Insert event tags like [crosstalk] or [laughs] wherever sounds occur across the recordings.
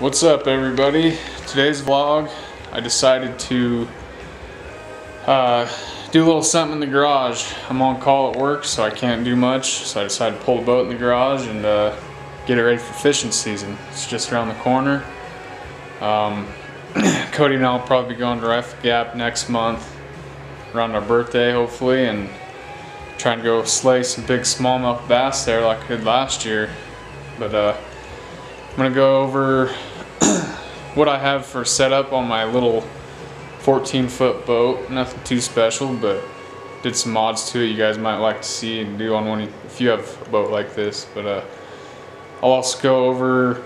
What's up everybody? Today's vlog I decided to uh, do a little something in the garage. I'm on call at work so I can't do much so I decided to pull the boat in the garage and uh, get it ready for fishing season. It's just around the corner. Um, [clears throat] Cody and I will probably be going to Rifle Gap next month around our birthday hopefully and trying to go slay some big smallmouth bass there like I did last year. But uh, I'm gonna go over [clears throat] what I have for setup on my little 14 foot boat. Nothing too special, but did some mods to it you guys might like to see and do on one if you have a boat like this. But uh, I'll also go over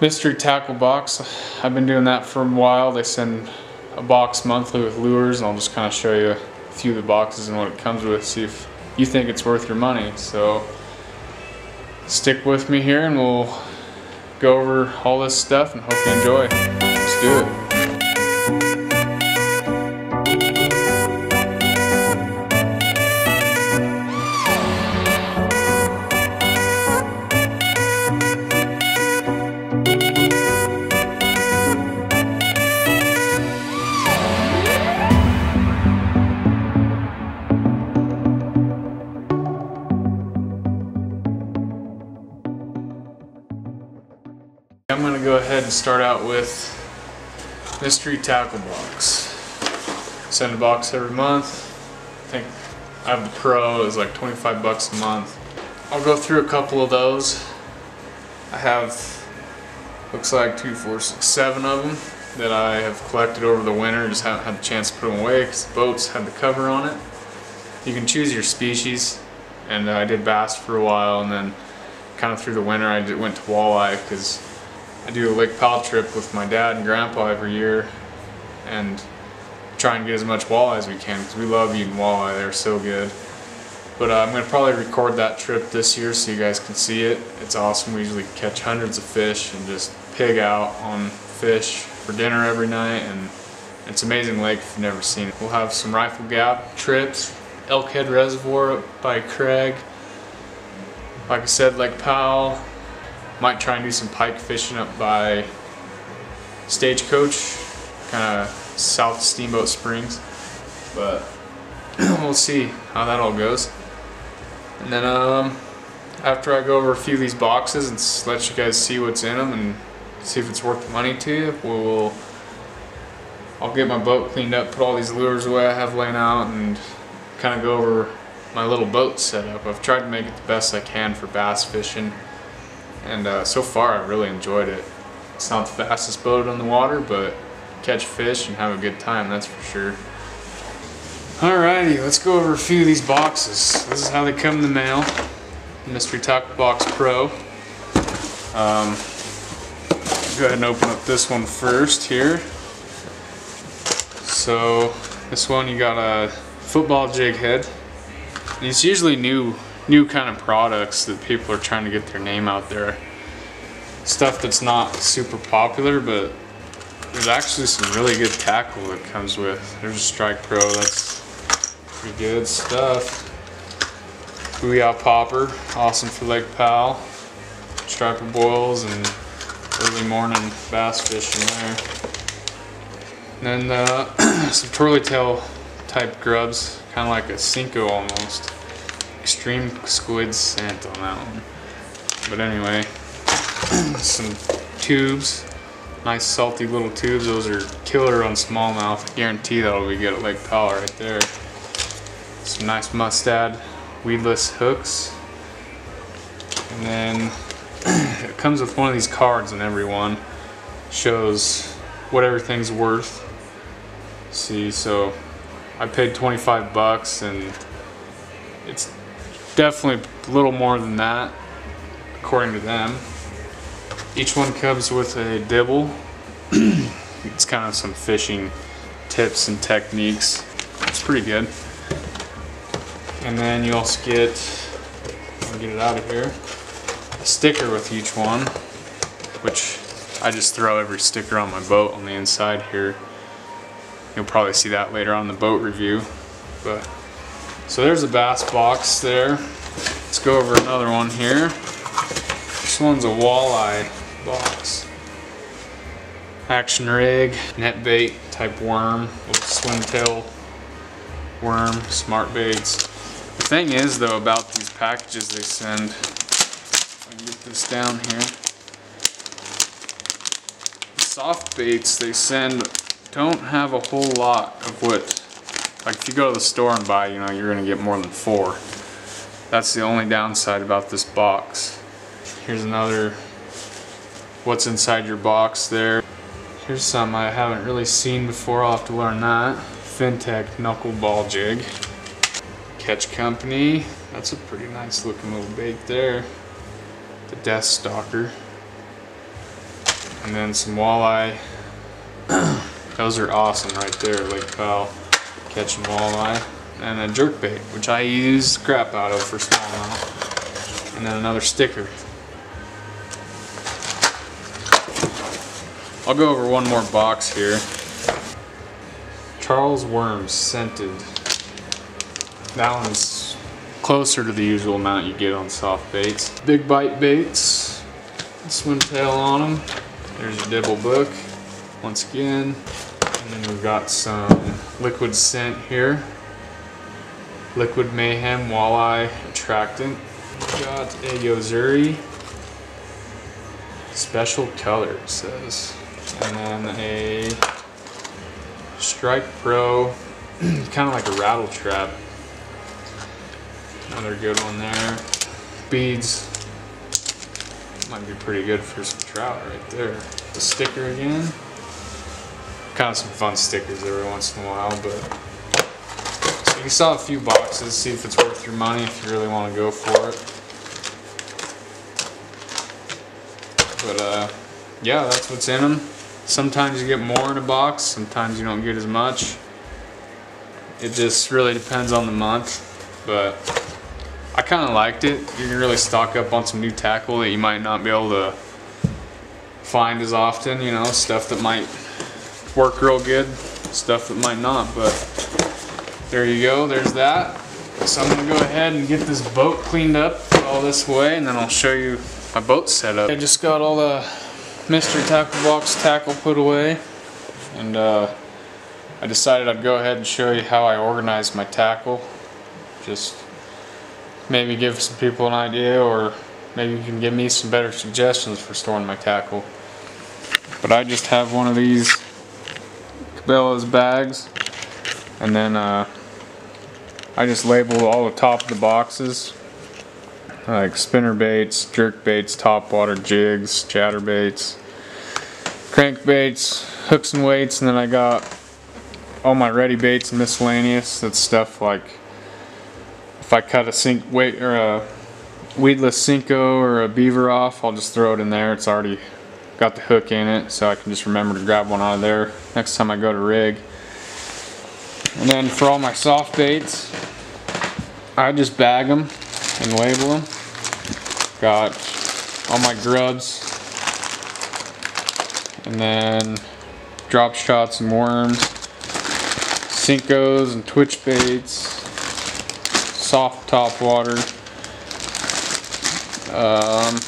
mystery tackle box. I've been doing that for a while. They send a box monthly with lures and I'll just kind of show you a few of the boxes and what it comes with. See if you think it's worth your money. So stick with me here and we'll go over all this stuff and hope you enjoy. Let's do it. I'm gonna go ahead and start out with mystery tackle box. Send a box every month. I think I have the pro. It's like 25 bucks a month. I'll go through a couple of those. I have looks like two, four, six, seven of them that I have collected over the winter. Just haven't had the chance to put them away because the boats had the cover on it. You can choose your species, and uh, I did bass for a while, and then kind of through the winter I went to walleye because I do a Lake Powell trip with my dad and grandpa every year and try and get as much walleye as we can because we love eating walleye, they're so good. But uh, I'm going to probably record that trip this year so you guys can see it. It's awesome. We usually catch hundreds of fish and just pig out on fish for dinner every night and it's an amazing lake if you've never seen it. We'll have some Rifle Gap trips, Elkhead Reservoir up by Craig. Like I said, Lake Powell, might try and do some pike fishing up by Stagecoach, kind of south Steamboat Springs. But [clears throat] we'll see how that all goes. And then um, after I go over a few of these boxes and let you guys see what's in them and see if it's worth the money to you, we'll I'll get my boat cleaned up, put all these lures away I have laying out, and kind of go over my little boat setup. I've tried to make it the best I can for bass fishing and uh, so far I've really enjoyed it. It's not the fastest boat on the water, but catch fish and have a good time, that's for sure. Alrighty, let's go over a few of these boxes. This is how they come in the mail. Mystery Tackle Box Pro. Um, go ahead and open up this one first here. So this one you got a football jig head. And It's usually new new kind of products that people are trying to get their name out there. Stuff that's not super popular, but there's actually some really good tackle that comes with. There's a Strike Pro, that's pretty good stuff. Booyah Popper, awesome for Lake Powell. Striper boils and early morning bass fishing there. And then uh, [clears throat] some twirly tail type grubs, kind of like a Senko almost extreme squid scent on that one. But anyway, [clears throat] some tubes, nice salty little tubes. Those are killer on smallmouth. I guarantee that'll be good at Lake Powell right there. Some nice mustad weedless hooks. And then [clears throat] it comes with one of these cards in every one. Shows what everything's worth. See, so I paid 25 bucks and it's definitely a little more than that according to them. Each one comes with a dibble. [clears throat] It's kind of some fishing tips and techniques. It's pretty good. And then you also get I'll get it out of here a sticker with each one which I just throw every sticker on my boat on the inside here. You'll probably see that later on the boat review but so there's a bass box there. Let's go over another one here. This one's a walleye box. action rig, net bait type worm, swim tail worm, smart baits. The thing is though about these packages they send, if I can get this down here, soft baits they send don't have a whole lot of what, like if you go to the store and buy, you know, you're gonna get more than four. That's the only downside about this box. Here's another what's inside your box there. Here's some I haven't really seen before, I'll have to learn that. Fintech knuckleball jig. Catch Company, that's a pretty nice looking little bait there. The Death Stalker. And then some walleye. [clears throat] Those are awesome right there, Lake Powell. Catching walleye. And a jerk bait, which I use crap out of for smallmouth. And then another sticker. I'll go over one more box here. Charlie's Worms scented. That one's closer to the usual amount you get on soft baits. Big bite baits, swim tail on them. There's your dibble book, once again. And then we've got some liquid scent here. Liquid Mayhem Walleye Attractant. Got a Yo-Zuri Special Color, it says. And then a Strike Pro, [clears throat] kind of like a rattle trap. Another good one there. Beads. Might be pretty good for some trout right there. The sticker again. Of some fun stickers every once in a while, but so you saw a few boxes, see if it's worth your money if you really want to go for it. But uh, yeah, that's what's in them. Sometimes you get more in a box, sometimes you don't get as much. It just really depends on the month, but I kind of liked it. You can really stock up on some new tackle that you might not be able to find as often, you know, stuff that might work real good, stuff that might not, but there you go, there's that. So I'm gonna go ahead and get this boat cleaned up all this way and then I'll show you my boat setup. I just got all the mystery tackle box tackle put away and uh, I decided I'd go ahead and show you how I organize my tackle just maybe give some people an idea or maybe you can give me some better suggestions for storing my tackle but I just have one of these Cabela's bags and then uh, I just label all the top of the boxes like spinner baits, jerk baits, top water jigs, chatter baits, crank baits, hooks and weights, and then I got all my ready baits and miscellaneous. That's stuff like if I cut a sink weight or a weedless Senko or a beaver off, I'll just throw it in there. It's already got the hook in it, so I can just remember to grab one out of there next time I go to rig. And then for all my soft baits, I just bag them and label them. Got all my grubs. And then drop shots and worms. Senkos and twitch baits. Soft top water. Um,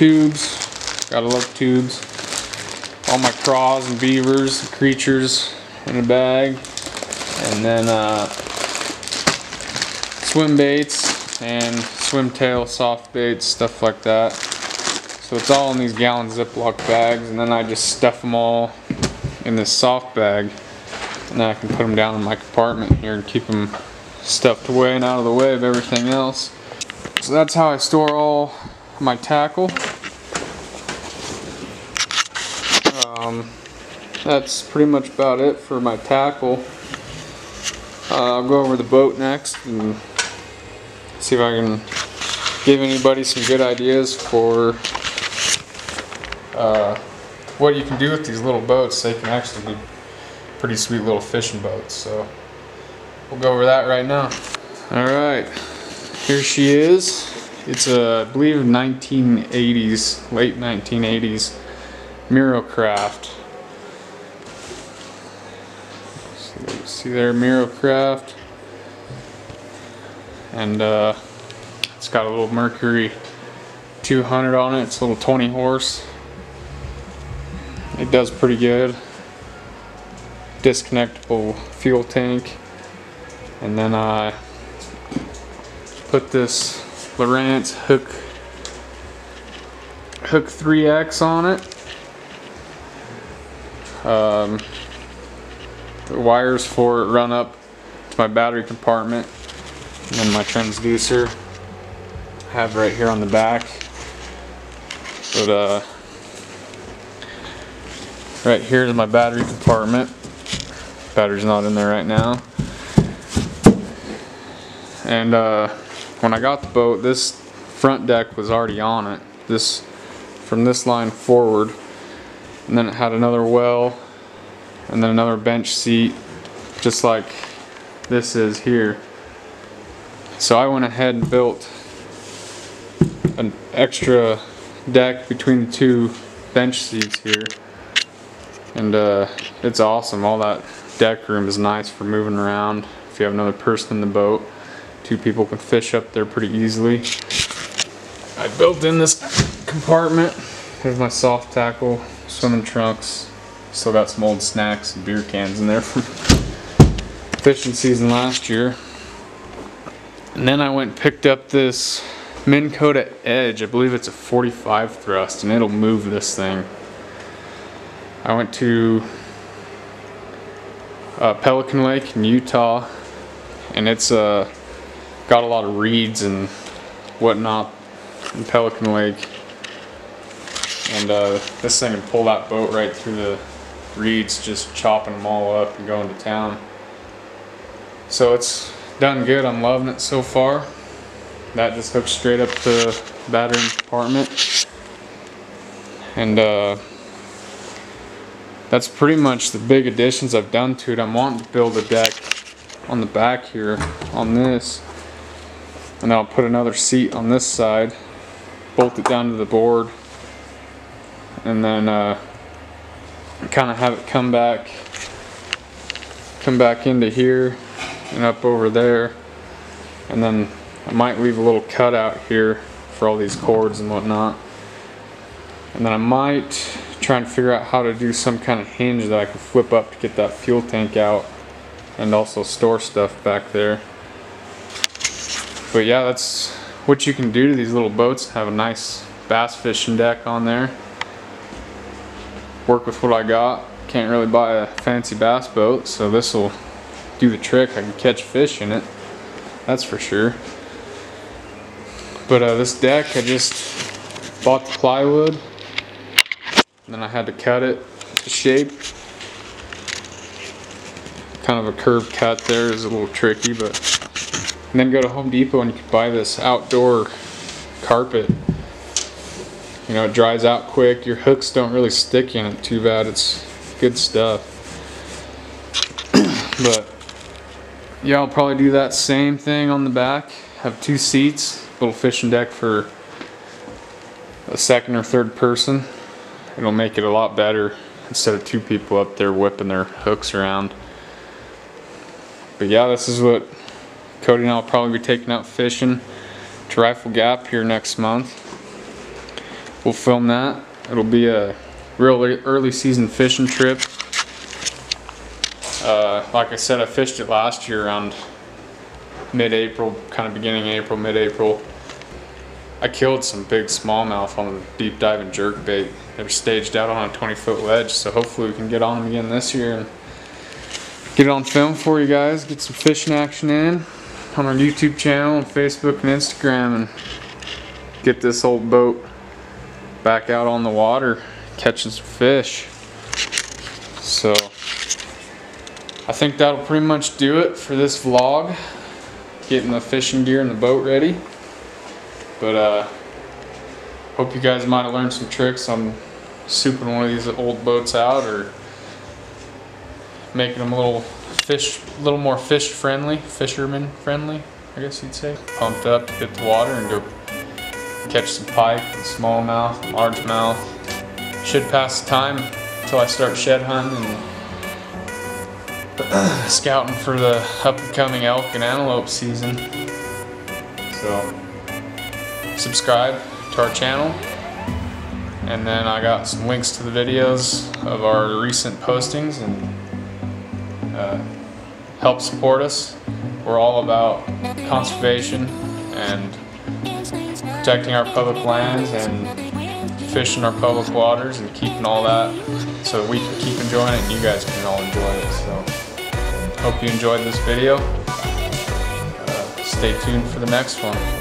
tubes. Gotta love tubes. All my craws and beavers and creatures in a bag. And then uh, swim baits and swim tail, soft baits, stuff like that. So it's all in these gallon Ziploc bags and then I just stuff them all in this soft bag and then I can put them down in my compartment here and keep them stuffed away and out of the way of everything else. So that's how I store all my tackle. That's pretty much about it for my tackle. Uh, I'll go over the boat next and see if I can give anybody some good ideas for uh, what you can do with these little boats. They can actually be pretty sweet little fishing boats. So we'll go over that right now. All right, here she is. It's a, I believe, 1980s, late 1980s Mirrocraft. See there, Mirrocraft and uh, it's got a little Mercury 200 on it. It's a little 20 horse. it does pretty good. Disconnectable fuel tank. And then I put this Lowrance hook hook 3X on it. Um, the wires for it run up to my battery compartment. And then my transducer I have right here on the back. But uh right here is my battery compartment. Battery's not in there right now. And uh when I got the boat this front deck was already on it. This from this line forward. And then it had another well and then another bench seat just like this is here. So I went ahead and built an extra deck between the two bench seats here. And uh, it's awesome. All that deck room is nice for moving around. If you have another person in the boat two people can fish up there pretty easily. I built in this compartment. Here's my soft tackle swimming trunks still got some old snacks and beer cans in there from [laughs] fishing season last year and then I went and picked up this Minn Kota Edge. I believe it's a 45 thrust and it'll move this thing. I went to uh, Pelican Lake in Utah and it's uh, got a lot of reeds and whatnot in Pelican Lake. And uh, this thing can pull that boat right through the reeds, just chopping them all up and going to town. So it's done good. I'm loving it so far. That just hooks straight up to the battery compartment. And uh, that's pretty much the big additions I've done to it. I'm wanting to build a deck on the back here on this. And I'll put another seat on this side, bolt it down to the board, and then uh, kind of have it come back, come back into here and up over there. And then I might leave a little cutout here for all these cords and whatnot. And then I might try and figure out how to do some kind of hinge that I can flip up to get that fuel tank out and also store stuff back there. But yeah, that's what you can do to these little boats. Have a nice bass fishing deck on there. Work with what I got. Can't really buy a fancy bass boat, so this will do the trick. I can catch fish in it. That's for sure. But uh, this deck, I just bought the plywood. Then I had to cut it to shape. Kind of a curved cut there is a little tricky, but and then go to Home Depot and you can buy this outdoor carpet. You know, it dries out quick. Your hooks don't really stick in it too bad. It's good stuff. [clears throat] but yeah, I'll probably do that same thing on the back. Have two seats, little fishing deck for a second or third person. It'll make it a lot better instead of two people up there whipping their hooks around. But yeah, this is what Cody and I'll probably be taking out fishing to Rifle Gap here next month. We'll film that. It'll be a really early season fishing trip. Uh, like I said, I fished it last year around mid-April, kind of beginning April, mid-April. I killed some big smallmouth on the deep diving jerk bait. They were staged out on a 20 foot ledge, so hopefully we can get on them again this year and get it on film for you guys, get some fishing action in on our YouTube channel and Facebook and Instagram and get this old boat back out on the water catching some fish. So I think that'll pretty much do it for this vlog. Getting the fishing gear and the boat ready. But uh, hope you guys might have learned some tricks on souping one of these old boats out or making them a little fish, a little more fish friendly, fisherman friendly, I guess you'd say. Pumped up to hit the water and go catch some pike smallmouth, largemouth. Should pass the time until I start shed hunting and [clears throat] scouting for the up and coming elk and antelope season. So, subscribe to our channel And then I got some links to the videos of our recent postings and uh, help support us. We're all about conservation and protecting our public lands and fishing our public waters and keeping all that so we can keep enjoying it and you guys can all enjoy it. So hope you enjoyed this video. Uh, stay tuned for the next one.